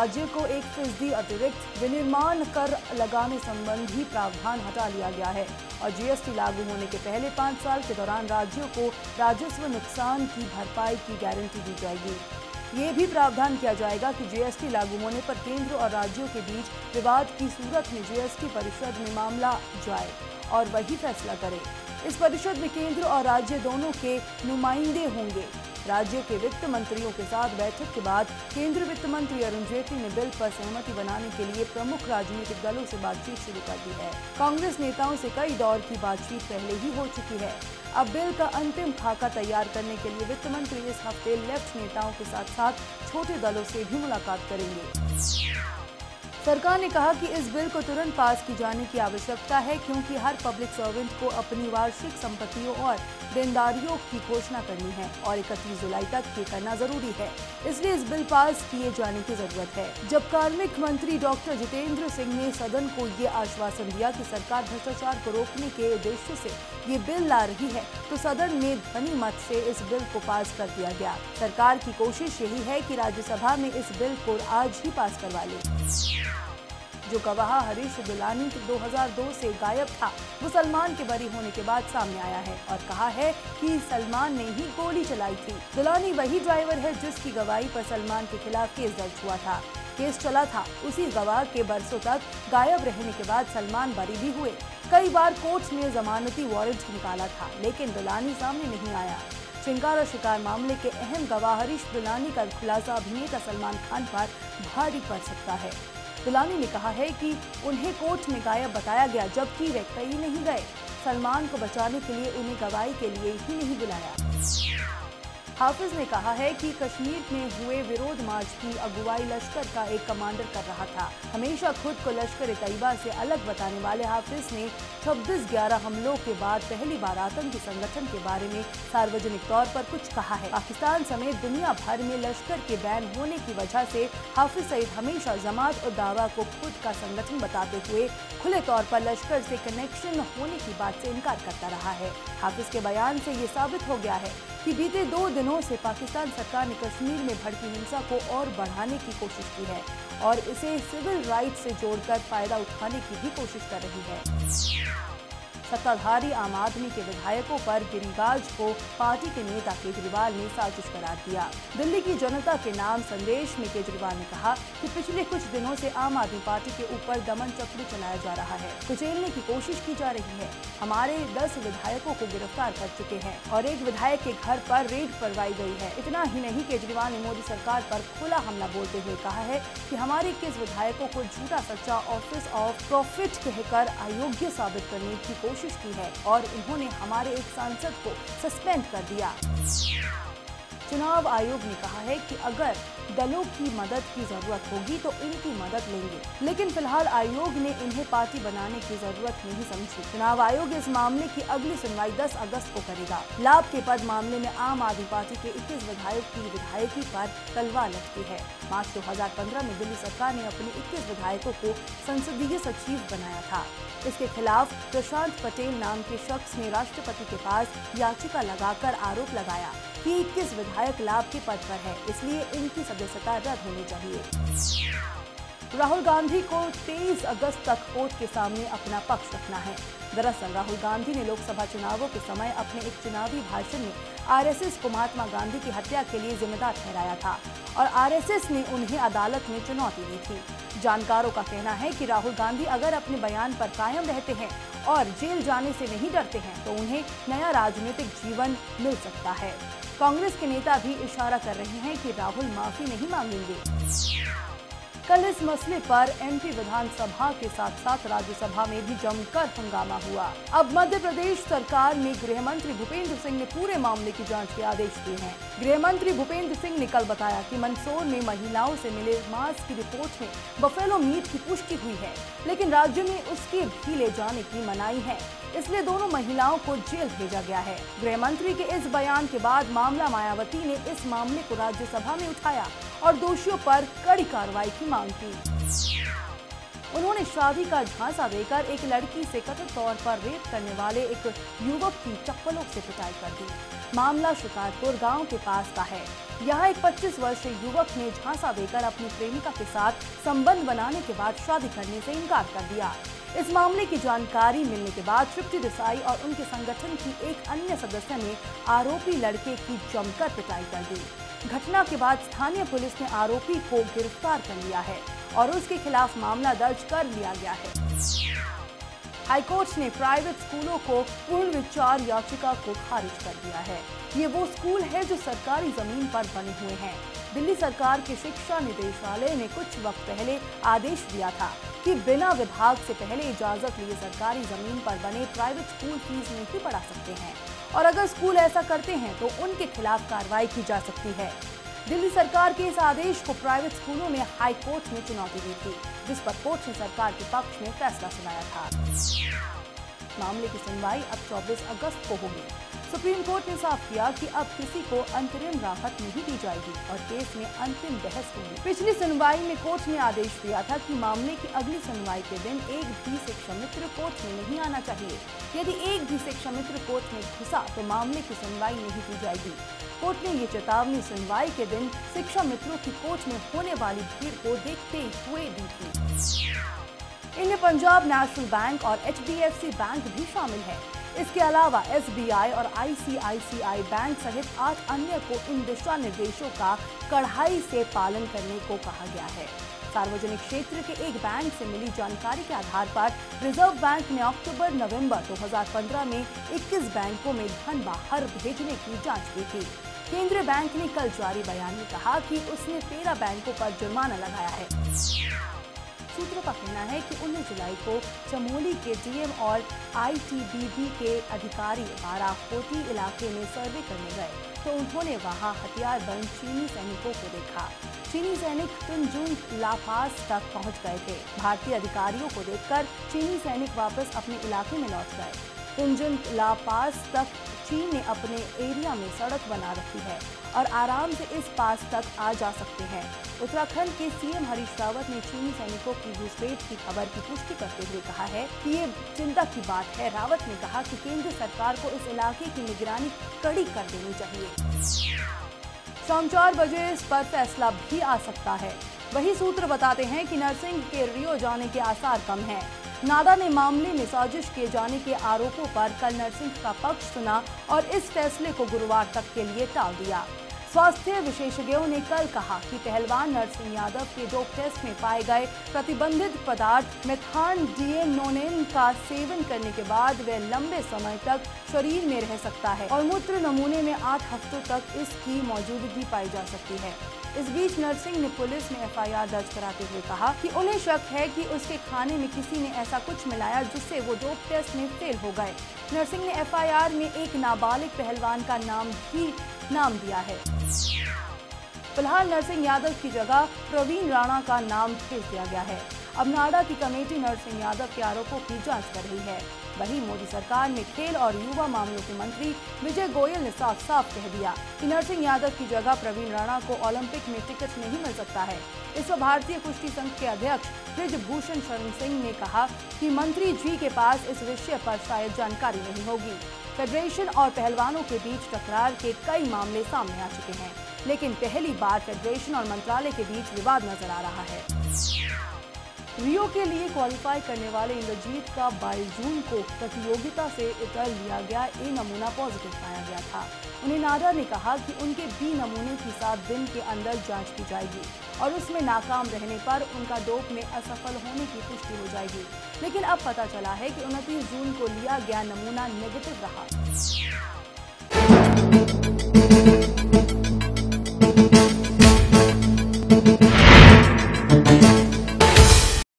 राज्य को एक फ़ीसदी अतिरिक्त विनिर्माण कर लगाने संबंधी प्रावधान हटा लिया गया है और जीएसटी लागू होने के पहले पाँच साल के दौरान राज्यों को राजस्व नुकसान की भरपाई की गारंटी दी जाएगी। ये भी प्रावधान किया जाएगा कि जीएसटी लागू होने पर केंद्र और राज्यों के बीच विवाद की सूरत में जीएसटी परिषद में मामला जाए और वही फैसला करे। इस परिषद में केंद्र और राज्य दोनों के नुमाइंदे होंगे। राज्यों के वित्त मंत्रियों के साथ बैठक के बाद केंद्रीय वित्त मंत्री अरुण जेटली ने बिल पर सहमति बनाने के लिए प्रमुख राजनीतिक दलों से बातचीत शुरू कर दी है। कांग्रेस नेताओं से कई दौर की बातचीत पहले ही हो चुकी है। अब बिल का अंतिम खाका तैयार करने के लिए वित्त मंत्री इस हफ़्ते लेफ़्ट नेताओं के साथ साथ छोटे दलों से भी मुलाकात करेंगे। सरकार ने कहा कि इस बिल को तुरंत पास की जाने की आवश्यकता है, क्योंकि हर पब्लिक सर्वेंट को अपनी वार्षिक संपत्तियों और देनदारियों की घोषणा करनी है और इकतीस जुलाई तक ये करना ज़रूरी है। इसलिए इस बिल पास किए जाने की ज़रूरत है। जब कार्मिक मंत्री डॉक्टर जितेंद्र सिंह ने सदन को ये आश्वासन दिया कि सरकार भ्रष्टाचार को रोकने के उद्देश्य से ये बिल ला रही है तो सदन में ध्वनि मत से इस बिल को पास कर दिया गया। सरकार की कोशिश यही है कि राज्यसभा में इस बिल को आज ही पास करवा ले। जो गवाह हरीश दुलानी 2002 से गायब था, वो सलमान के बरी होने के बाद सामने आया है और कहा है कि सलमान ने ही गोली चलाई थी। दुलानी वही ड्राइवर है जिसकी गवाही पर सलमान के खिलाफ केस दर्ज हुआ था। केस चला था, उसी गवाह के बरसों तक गायब रहने के बाद सलमान बरी भी हुए। कई बार कोर्ट ने जमानती वारंट निकाला था, लेकिन दुलानी सामने नहीं आया। श्रृंगार और शिकार मामले के अहम गवाह हरीश दुलानी का खुलासा अभिनेता सलमान खान पर भारी पड़ सकता है। दुलानी ने कहा है कि उन्हें कोर्ट में गायब बताया गया, जबकि वे कहीं नहीं गए। सलमान को बचाने के लिए उन्हें गवाही के लिए ही नहीं बुलाया। हाफिज ने कहा है कि कश्मीर में हुए विरोध मार्च की अगुवाई लश्कर का एक कमांडर कर रहा था। हमेशा खुद को लश्कर तैयबा से अलग बताने वाले हाफिज ने 26 ग्यारह हमलों के बाद पहली बार आतंकी संगठन के बारे में सार्वजनिक तौर पर कुछ कहा है। पाकिस्तान समेत दुनिया भर में लश्कर के बैन होने की वजह से हाफिज सईद हमेशा जमात और दावा को खुद का संगठन बताते हुए खुले तौर पर लश्कर से कनेक्शन होने की बात से इनकार करता रहा है। हाफिज के बयान से ये साबित हो गया है कि बीते दो दिनों से पाकिस्तान सरकार ने कश्मीर में भड़की हिंसा को और बढ़ाने की कोशिश की है और इसे सिविल राइट से जोड़कर फ़ायदा उठाने की भी कोशिश कर रही है। सत्ताधारी आम आदमी के विधायकों पर गिरिराज को पार्टी के नेता केजरीवाल ने साजिश करार दिया। दिल्ली की जनता के नाम संदेश में केजरीवाल ने कहा कि पिछले कुछ दिनों से आम आदमी पार्टी के ऊपर दमन चक्र चलाया जा रहा है। कुचेलने की कोशिश की जा रही है। हमारे दस विधायकों को गिरफ़्तार कर चुके हैं और एक विधायक के घर पर रेड करवाई गई है। इतना ही नहीं, केजरीवाल ने मोदी सरकार पर खुला हमला बोलते हुए कहा है कि हमारे इक्कीस विधायकों को झूठा सच्चा ऑफ़िस ऑफ़ प्रॉफिट कहकर अयोग्य साबित करने की कोशिश कोशिश की है और इन्होंने हमारे एक सांसद को सस्पेंड कर दिया। चुनाव आयोग ने कहा है कि अगर दलों की मदद की ज़रूरत होगी तो इनकी मदद लेंगे। लेकिन फ़िलहाल आयोग ने इन्हें पार्टी बनाने की ज़रूरत नहीं समझी। चुनाव आयोग इस मामले की अगली सुनवाई 10 अगस्त को करेगा। लाभ के पद मामले में आम आदमी पार्टी के 21 विधायक की विधायकी पर तलवार लटकी है। मार्च 2015 में दिल्ली सरकार ने अपने 21 विधायकों को संसदीय सचिव बनाया था। इसके खिलाफ प्रशांत पटेल नाम के शख्स ने राष्ट्रपति के पास याचिका लगाकर आरोप लगाया। कि 21 विधायक लाभ के पद पर है, इसलिए इनकी सदस्यता रद्द होनी चाहिए। राहुल गांधी को 23 अगस्त तक कोर्ट के सामने अपना पक्ष रखना है। दरअसल, राहुल गांधी ने लोकसभा चुनावों के समय अपने एक चुनावी भाषण में आरएसएस को महात्मा गांधी की हत्या के लिए जिम्मेदार ठहराया था और आरएसएस ने उन्हें अदालत में चुनौती दी थी। जानकारों का कहना है कि राहुल गांधी अगर अपने बयान पर कायम रहते हैं और जेल जाने से नहीं डरते हैं तो उन्हें नया राजनीतिक जीवन मिल सकता है। कांग्रेस के नेता भी इशारा कर रहे हैं कि राहुल माफ़ी नहीं मांगेंगे। कल इस मसले पर एमपी विधानसभा के साथ साथ राज्यसभा में भी जमकर हंगामा हुआ। अब मध्य प्रदेश सरकार में गृह मंत्री भूपेंद्र सिंह ने पूरे मामले की जाँच के आदेश दिए हैं। गृह मंत्री भूपेंद्र सिंह ने कल बताया कि मंदसौर में महिलाओं से मिले मांस की रिपोर्ट में बफेलो मीट की पुष्टि हुई है, लेकिन राज्य में उसके भी ले जाने की मनाही है। इसलिए दोनों महिलाओं को जेल भेजा गया है। गृह मंत्री के इस बयान के बाद मामला मायावती ने इस मामले को राज्यसभा में उठाया। और दोषियों पर कड़ी कार्रवाई की मांग की। उन्होंने शादी का झांसा देकर एक लड़की से कथित तौर पर रेप करने वाले एक युवक की चप्पलों से पिटाई कर दी। मामला शिकारपुर गाँव के पास का है। यहाँ एक 25 वर्षीय युवक ने झांसा देकर अपनी प्रेमिका के साथ संबंध बनाने के बाद शादी करने से इनकार कर दिया। इस मामले की जानकारी मिलने के बाद तृप्ति देसाई और उनके संगठन की एक अन्य सदस्य ने आरोपी लड़के की जमकर पिटाई कर दी। घटना के बाद स्थानीय पुलिस ने आरोपी को गिरफ़्तार कर लिया है और उसके खिलाफ मामला दर्ज कर लिया गया है। हाईकोर्ट ने प्राइवेट स्कूलों को पूर्ण विचार याचिका को खारिज कर दिया है। ये वो स्कूल है जो सरकारी ज़मीन पर बने हुए हैं। दिल्ली सरकार के शिक्षा निदेशालय ने कुछ वक्त पहले आदेश दिया था कि बिना विभाग से पहले इजाज़त लिए सरकारी ज़मीन पर बने प्राइवेट स्कूल फ़ीस नहीं पढ़ा सकते हैं। और अगर स्कूल ऐसा करते हैं तो उनके खिलाफ कार्रवाई की जा सकती है। दिल्ली सरकार के इस आदेश को प्राइवेट स्कूलों ने हाई कोर्ट में चुनौती दी थी, जिस पर कोर्ट ने सरकार के पक्ष में फैसला सुनाया था। मामले की सुनवाई अब 24 अगस्त को होगी। सुप्रीम कोर्ट ने साफ़ किया कि अब किसी को अंतरिम राहत नहीं दी जाएगी और केस में अंतिम बहस होगी। पिछली सुनवाई में कोर्ट ने आदेश दिया था कि मामले की अगली सुनवाई के दिन एक भी शिक्षा मित्र कोर्ट में नहीं आना चाहिए। यदि एक भी शिक्षा मित्र कोर्ट में घुसा तो मामले की सुनवाई नहीं की जाएगी। कोर्ट ने ये चेतावनी सुनवाई के दिन शिक्षा मित्रों की कोर्ट में होने वाली भीड़ को देखते हुए दी थी। इनमें पंजाब नेशनल बैंक और HDFC बैंक भी शामिल है। इसके अलावा एसबीआई और आईसीआईसीआई बैंक सहित आठ अन्य को इन दिशा निर्देशों का कड़ाई से पालन करने को कहा गया है। सार्वजनिक क्षेत्र के एक बैंक से मिली जानकारी के आधार पर रिज़र्व बैंक ने अक्टूबर नवंबर 2015 में 21 बैंकों में धन बाहर भेजने की जाँच की थी। केंद्रीय बैंक ने कल जारी बयान में कहा कि उसने 13 बैंकों पर जुर्माना लगाया है। सूत्रों का कहना है कि 19 जुलाई को चमोली के डीएम और आईटीबीबी के अधिकारी बाराकोटी इलाके में सर्वे करने गए तो उन्होंने वहाँ हथियार बंद चीनी सैनिकों को देखा। चीनी सैनिक तुनजुन लापास तक पहुँच गए थे। भारतीय अधिकारियों को देखकर चीनी सैनिक वापस अपने इलाके में लौट गए। तुनजुन लापास तक चीन ने अपने एरिया में सड़क बना रखी है और आराम से इस पास तक आ जा सकते हैं। उत्तराखंड के सीएम हरीश रावत ने चीनी सैनिकों की घुसपैठ की खबर की पुष्टि करते हुए कहा है कि ये चिंता की बात है। रावत ने कहा कि केंद्र सरकार को इस इलाके की निगरानी कड़ी कर देनी चाहिए। शाम चार बजे इस पर फैसला भी आ सकता है। वही सूत्र बताते हैं कि नरसिंह के रियो जाने के आसार कम हैं। नादा ने मामले में साजिश किए जाने के आरोपों पर कल नरसिंह का पक्ष सुना और इस फैसले को गुरुवार तक के लिए टाल दिया। स्वास्थ्य विशेषज्ञों ने कल कहा कि पहलवान नरसिंह यादव के डोप टेस्ट में पाए गए प्रतिबंधित पदार्थ मेथान डिएनोनिन का सेवन करने के बाद वह लंबे समय तक शरीर में रह सकता है और मूत्र नमूने में आठ हफ्तों तक इसकी मौजूदगी पाई जा सकती है। इस बीच नरसिंह ने पुलिस में एफआईआर दर्ज कराते हुए कहा कि उन्हें शक है कि उसके खाने में किसी ने ऐसा कुछ मिलाया जिससे वो डोप टेस्ट में फेल हो गए। नरसिंह ने एफआईआर में एक नाबालिग पहलवान का नाम भी नाम दिया है। फ़िलहाल नरसिंह यादव की जगह प्रवीण राणा का नाम भेज दिया गया है। अब नाडा की कमेटी नरसिंह यादव के आरोपों की जाँच कर रही है। वहीं मोदी सरकार में खेल और युवा मामलों के मंत्री विजय गोयल ने साफ़ साफ़ कह दिया कि नरसिंह यादव की जगह प्रवीण राणा को ओलंपिक में टिकट नहीं मिल सकता है। इस पर भारतीय कुश्ती संघ के अध्यक्ष ब्रिजभूषण शरण सिंह ने कहा कि मंत्री जी के पास इस विषय पर शायद जानकारी नहीं होगी। फेडरेशन और पहलवानों के बीच टकरार के कई मामले सामने आ चुके हैं, लेकिन पहली बार फेडरेशन और मंत्रालय के बीच विवाद नज़र आ रहा है। रियो के लिए क्वालिफाई करने वाले इंद्रजीत का 22 जून को प्रतियोगिता से उतर लिया गया। ए नमूना पॉजिटिव पाया गया था। उन्हें नाडा ने कहा कि उनके बी नमूने की सात दिन के अंदर जाँच की जाएगी और उसमें नाकाम रहने पर उनका डोप में असफल होने की पुष्टि हो जाएगी। लेकिन अब पता चला है कि उनतीस जून को लिया गया नमूना नेगेटिव रहा।